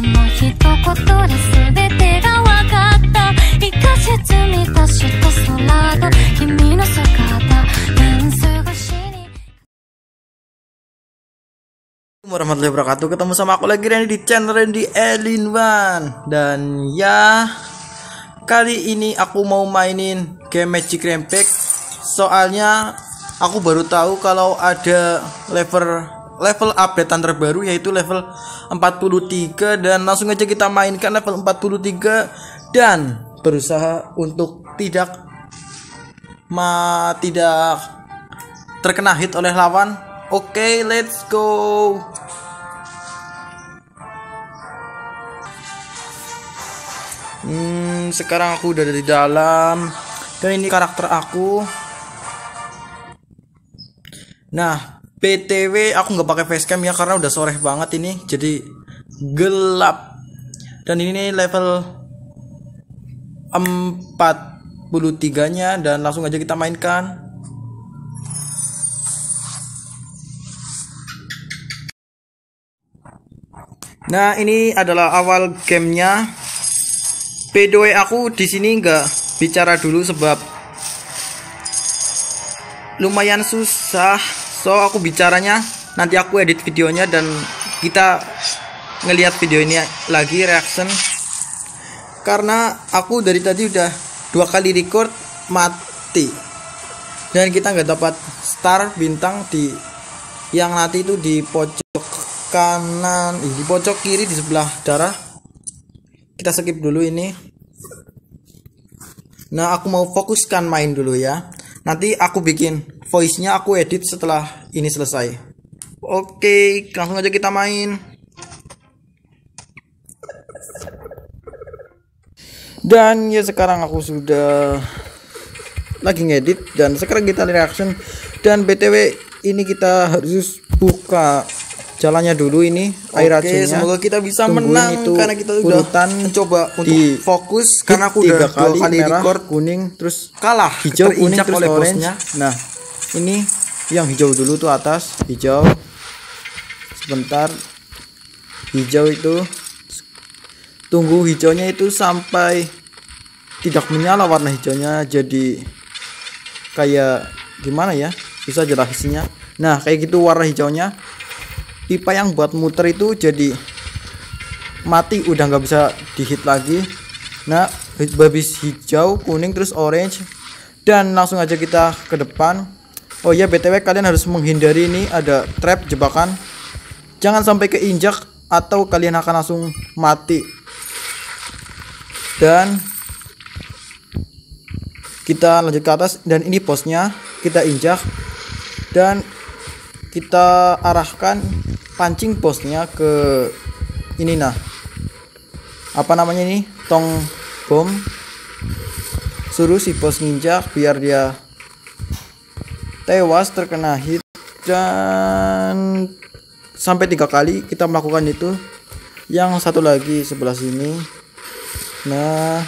の一言で全てが分かった一箇説満たした空と君の姿年数越しに warahmatullahi wabarakatuh ketemu sama aku lagi Randy di channel Randy Elin One dan ya kali ini aku mau mainin game Magic Rampage soalnya aku baru tahu kalau ada level level updatean terbaru yaitu level 43 dan langsung aja kita mainkan level 43 dan berusaha untuk tidak ma tidak terkena hit oleh lawan Oke, let's go. Hmm, sekarang aku udah di dalam. Dan ini karakter aku. Nah, BTW aku nggak pakai facecam ya karena udah sore banget ini, jadi gelap. Dan ini level 43-nya dan langsung aja kita mainkan. Nah, ini adalah awal gamenya. PDW aku di sini nggak bicara dulu sebab lumayan susah. So aku bicaranya nanti aku edit videonya dan kita ngelihat video ini lagi reaction. Karena aku dari tadi udah dua kali record mati. Dan kita nggak dapat star bintang di yang nanti itu di pojok kanan di pojok kiri di sebelah darah. Kita skip dulu ini. Nah aku mau fokuskan main dulu ya nanti aku bikin voice nya aku edit setelah ini selesai. Oke langsung aja kita main. Dan ya sekarang aku sudah lagi ngedit dan sekarang kita reaction. Dan btw ini kita harus buka jalannya dulu ini air Oke, racunnya. semoga kita bisa Tungguin menang itu karena kita udah urutan mencoba untuk di fokus karena aku udah dua kali, kali merah, record kuning terus kalah hijau kuning terus oleh orange. bosnya. Nah, ini yang hijau dulu tuh atas, hijau. Sebentar. Hijau itu tunggu hijaunya itu sampai tidak menyala warna hijaunya jadi kayak gimana ya? Susah jelasinnya. Nah, kayak gitu warna hijaunya. Pipa yang buat muter itu jadi mati udah nggak bisa dihit lagi. Nah, habis hijau, kuning terus orange dan langsung aja kita ke depan. Oh ya, BTW kalian harus menghindari ini ada trap jebakan. Jangan sampai keinjak atau kalian akan langsung mati. Dan kita lanjut ke atas dan ini posnya kita injak dan kita arahkan pancing posnya ke ini nah. Apa namanya ini? Tong bom. Suruh si bos nginjak biar dia tewas terkena hit dan sampai tiga kali kita melakukan itu. Yang satu lagi sebelah sini. Nah.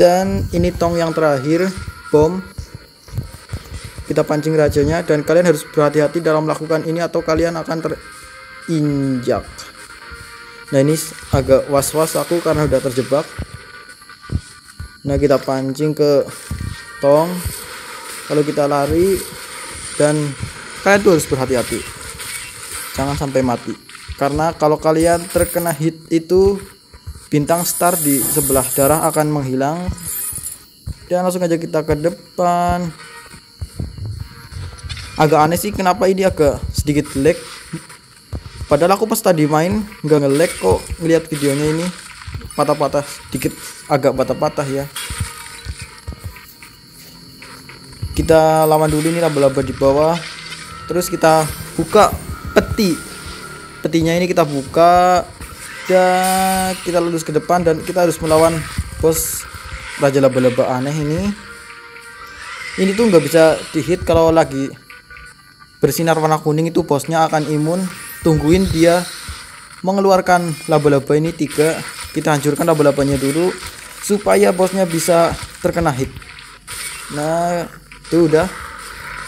Dan ini tong yang terakhir bom kita pancing rajanya dan kalian harus berhati-hati dalam melakukan ini atau kalian akan terinjak. Nah ini agak was-was aku karena udah terjebak. Nah kita pancing ke tong. Kalau kita lari dan kalian tuh harus berhati-hati. Jangan sampai mati. Karena kalau kalian terkena hit itu bintang star di sebelah darah akan menghilang. Dan langsung aja kita ke depan agak aneh sih kenapa ini agak sedikit lag. Padahal aku pas tadi main nggak nge-lag kok ngeliat videonya ini. Patah-patah sedikit agak patah-patah ya. Kita lawan dulu ini laba-laba di bawah. Terus kita buka peti. Petinya ini kita buka dan kita lurus ke depan dan kita harus melawan bos raja laba-laba aneh ini. Ini tuh nggak bisa dihit kalau lagi bersinar warna kuning itu bosnya akan imun. Tungguin dia mengeluarkan laba-laba ini tiga. Kita hancurkan laba-labanya dulu supaya bosnya bisa terkena hit. Nah itu udah.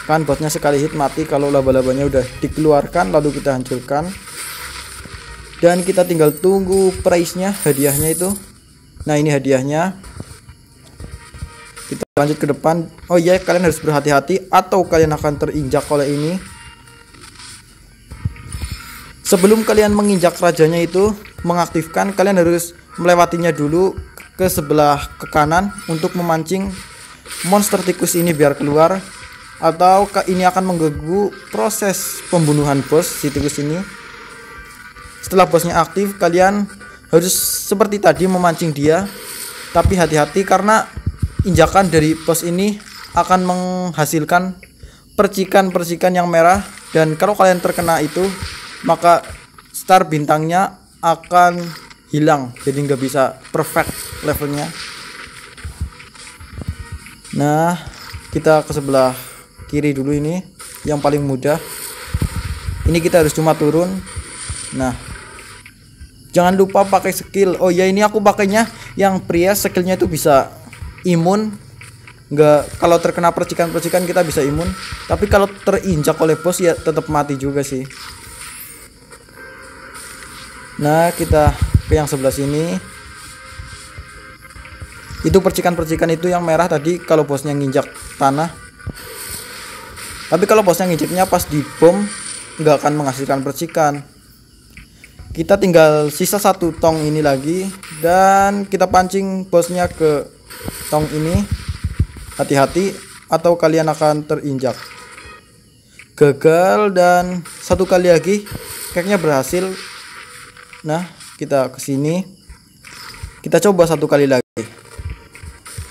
Kan bosnya sekali hit mati kalau laba-labanya udah dikeluarkan lalu kita hancurkan. Dan kita tinggal tunggu price nya hadiahnya itu. Nah ini hadiahnya lanjut ke depan. Oh iya kalian harus berhati-hati atau kalian akan terinjak oleh ini. Sebelum kalian menginjak rajanya itu mengaktifkan kalian harus melewatinya dulu ke sebelah ke kanan untuk memancing monster tikus ini biar keluar. Atau ini akan mengganggu proses pembunuhan bos si tikus ini. Setelah bosnya aktif kalian harus seperti tadi memancing dia. Tapi hati-hati karena injakan dari bos ini akan menghasilkan percikan-percikan yang merah dan kalau kalian terkena itu maka star bintangnya akan hilang. Jadi nggak bisa perfect levelnya. Nah kita ke sebelah kiri dulu ini yang paling mudah. Ini kita harus cuma turun. Nah jangan lupa pakai skill. Oh ya ini aku pakainya yang pria skillnya itu bisa imun nggak kalau terkena percikan-percikan kita bisa imun. Tapi kalau terinjak oleh bos ya tetap mati juga sih. Nah kita ke yang sebelah sini. Itu percikan-percikan itu yang merah tadi kalau bosnya nginjak tanah. Tapi kalau bosnya nginjaknya pas di bom nggak akan menghasilkan percikan. Kita tinggal sisa satu tong ini lagi dan kita pancing bosnya ke tong ini hati-hati atau kalian akan terinjak. Gagal dan satu kali lagi kayaknya berhasil. Nah kita ke sini. Kita coba satu kali lagi.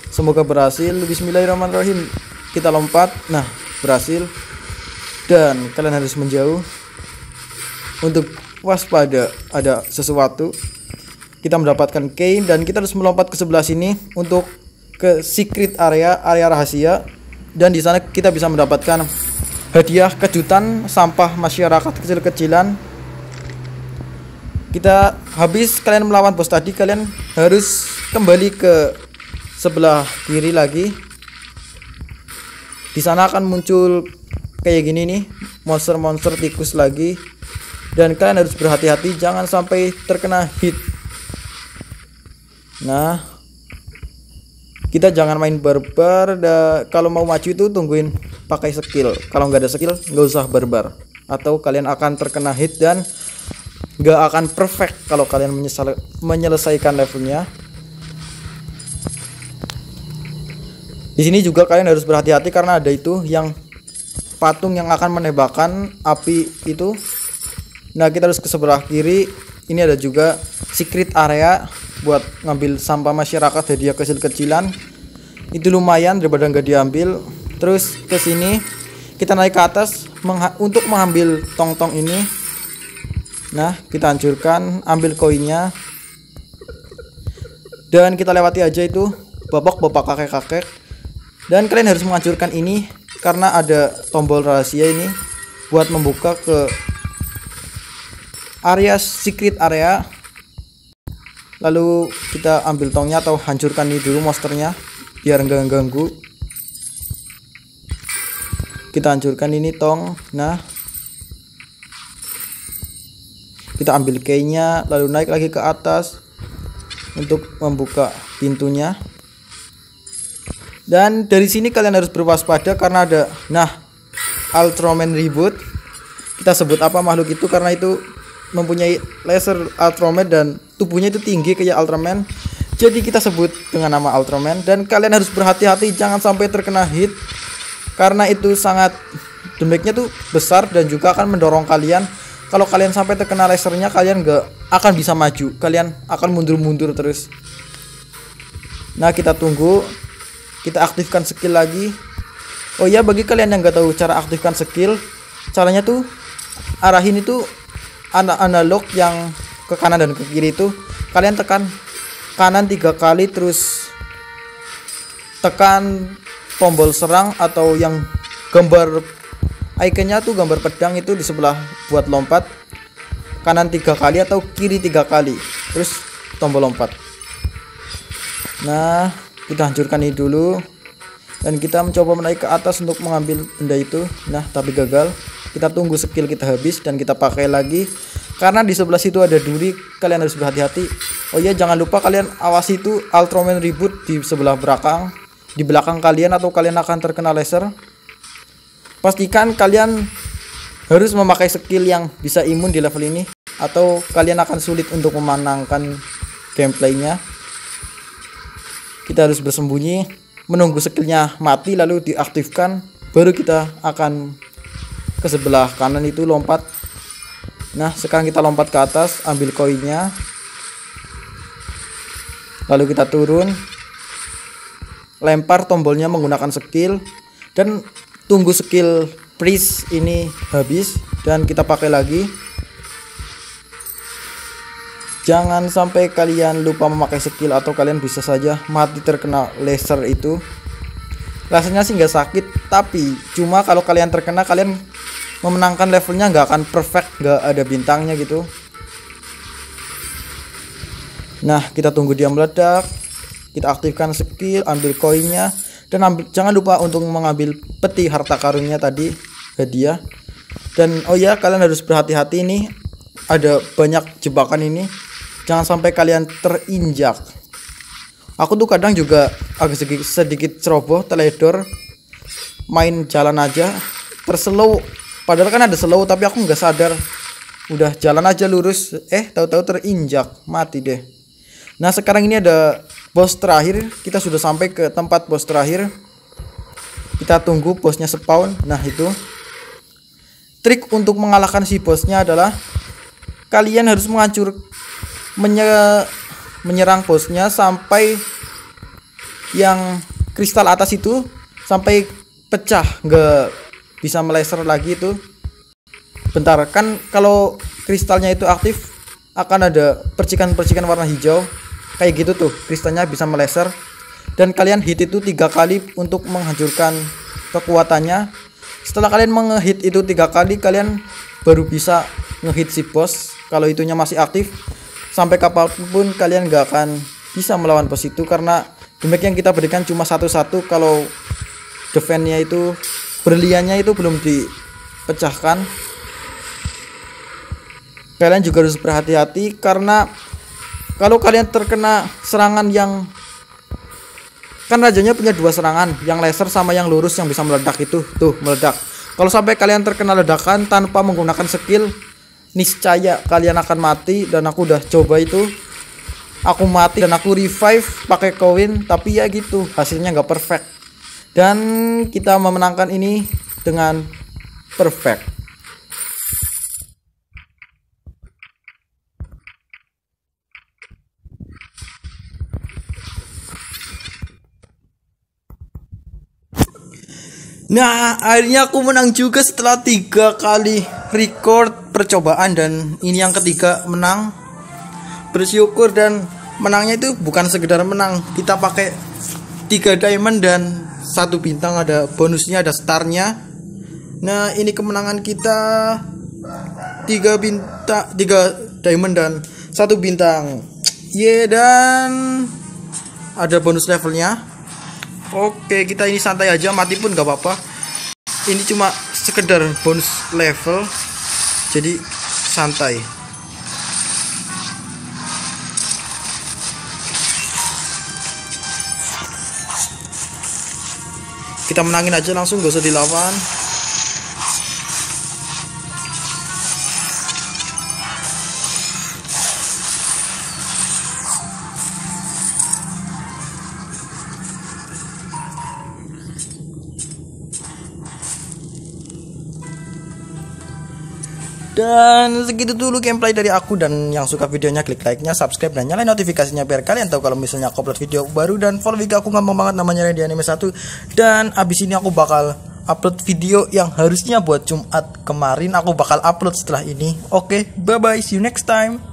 Semoga berhasil. Bismillahirrahmanirrahim. Kita lompat. Nah berhasil. Dan kalian harus menjauh. Untuk waspada ada sesuatu kita mendapatkan key dan kita harus melompat ke sebelah sini untuk ke secret area area rahasia. Dan di sana kita bisa mendapatkan hadiah kejutan sampah masyarakat kecil-kecilan. Kita habis kalian melawan bos tadi kalian harus kembali ke sebelah kiri lagi. Di sana akan muncul kayak gini nih monster-monster tikus lagi. Dan kalian harus berhati-hati jangan sampai terkena hit nah kita jangan main barbar da, kalau mau maju itu tungguin pakai skill. Kalau nggak ada skill nggak usah barbar. Atau kalian akan terkena hit dan nggak akan perfect kalau kalian menyesal, menyelesaikan levelnya. Di sini juga kalian harus berhati-hati karena ada itu yang patung yang akan menembakkan api itu. Nah kita harus ke sebelah kiri. Ini ada juga secret area buat ngambil sampah masyarakat hadiah kecil-kecilan. Itu lumayan daripada nggak diambil. Terus ke sini kita naik ke atas untuk mengambil tong-tong ini. Nah kita hancurkan ambil koinnya. Dan kita lewati aja itu babak-babak kakek-kakek. Dan kalian harus menghancurkan ini karena ada tombol rahasia ini buat membuka ke area secret area lalu kita ambil tongnya atau hancurkan ini dulu monsternya biar enggak ganggu. Kita hancurkan ini tong nah. Kita ambil keynya lalu naik lagi ke atas untuk membuka pintunya. Dan dari sini kalian harus berwaspada karena ada nah Ultraman reboot. Kita sebut apa makhluk itu karena itu mempunyai laser Ultraman dan tubuhnya itu tinggi kayak Ultraman. Jadi kita sebut dengan nama Ultraman. Dan kalian harus berhati-hati jangan sampai terkena hit. Karena itu sangat damage-nya tuh besar dan juga akan mendorong kalian. Kalau kalian sampai terkena lasernya kalian gak akan bisa maju. Kalian akan mundur-mundur terus. Nah kita tunggu. Kita aktifkan skill lagi. Oh ya bagi kalian yang gak tahu cara aktifkan skill caranya tuh arahin itu analog yang ke kanan dan ke kiri itu kalian tekan kanan tiga kali terus tekan tombol serang atau yang gambar ikonnya tuh gambar pedang itu di sebelah buat lompat kanan tiga kali atau kiri tiga kali terus tombol lompat. Nah kita hancurkan ini dulu dan kita mencoba menaik ke atas untuk mengambil benda itu. Nah tapi gagal kita tunggu skill kita habis dan kita pakai lagi. Karena di sebelah situ ada duri kalian harus berhati-hati. Oh iya jangan lupa kalian awasi itu Ultraman reboot di sebelah belakang di belakang kalian atau kalian akan terkena laser. Pastikan kalian harus memakai skill yang bisa imun di level ini atau kalian akan sulit untuk memenangkan gameplaynya. Kita harus bersembunyi menunggu skillnya mati lalu diaktifkan baru kita akan ke sebelah kanan itu lompat. Nah sekarang kita lompat ke atas ambil koinnya. Lalu kita turun. Lempar tombolnya menggunakan skill. Dan tunggu skill freeze ini habis dan kita pakai lagi. Jangan sampai kalian lupa memakai skill atau kalian bisa saja mati terkena laser itu. Rasanya sih nggak sakit tapi cuma kalau kalian terkena kalian memenangkan levelnya nggak akan perfect nggak ada bintangnya gitu. Nah kita tunggu dia meledak. Kita aktifkan skill ambil koinnya. Dan ambil, jangan lupa untuk mengambil peti harta karunnya tadi hadiah. Dan oh ya kalian harus berhati-hati ini ada banyak jebakan ini. Jangan sampai kalian terinjak. Aku tuh kadang juga agak sedikit, sedikit ceroboh teledor. Main jalan aja. Terslow padahal kan ada slow tapi aku nggak sadar. Udah jalan aja lurus. Eh tahu-tahu terinjak. Mati deh. Nah sekarang ini ada bos terakhir. Kita sudah sampai ke tempat bos terakhir. Kita tunggu bosnya spawn. Nah itu. Trik untuk mengalahkan si bosnya adalah kalian harus menghancur menye menyerang bosnya sampai yang kristal atas itu sampai pecah. Nggak bisa meleser lagi itu. Bentar kan kalau kristalnya itu aktif akan ada percikan-percikan warna hijau. Kayak gitu tuh kristalnya bisa meleser. Dan kalian hit itu tiga kali untuk menghancurkan kekuatannya. Setelah kalian mengehit itu tiga kali kalian baru bisa ngehit si bos. Kalau itunya masih aktif sampai kapan pun kalian gak akan bisa melawan bos itu. Karena damage yang kita berikan cuma satu-satu kalau defense-nya itu berliannya itu belum dipecahkan. Kalian juga harus berhati-hati karena kalau kalian terkena serangan yang kan rajanya punya dua serangan yang laser sama yang lurus yang bisa meledak itu. Tuh meledak. Kalau sampai kalian terkena ledakan tanpa menggunakan skill niscaya kalian akan mati dan aku udah coba itu. Aku mati dan aku revive pakai koin tapi ya gitu hasilnya nggak perfect dan kita memenangkan ini dengan perfect Nah, akhirnya aku menang juga setelah tiga kali record percobaan dan ini yang ketiga menang. Bersyukur dan menangnya itu bukan sekedar menang, kita pakai tiga diamond dan satu bintang ada bonusnya ada starnya. Nah, ini kemenangan kita tiga bintang, tiga diamond dan satu bintang. Ye yeah, dan ada bonus levelnya Oke, kita ini santai aja, mati pun gak apa-apa. Ini cuma sekedar bonus level. Jadi santai. Kita menangin aja langsung, gak usah dilawan. Dan segitu dulu gameplay dari aku dan yang suka videonya klik like-nya, subscribe dan nyalain notifikasinya biar kalian tahu kalau misalnya aku upload video baru dan follow video aku gampang banget namanya Randy Anime 1 dan abis ini aku bakal upload video yang harusnya buat Jumat kemarin aku bakal upload setelah ini. Oke, okay, bye bye, see you next time.